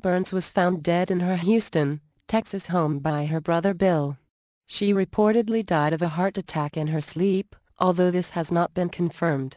Burns was found dead in her Houston, Texas home by her brother Bill. She reportedly died of a heart attack in her sleep, although this has not been confirmed.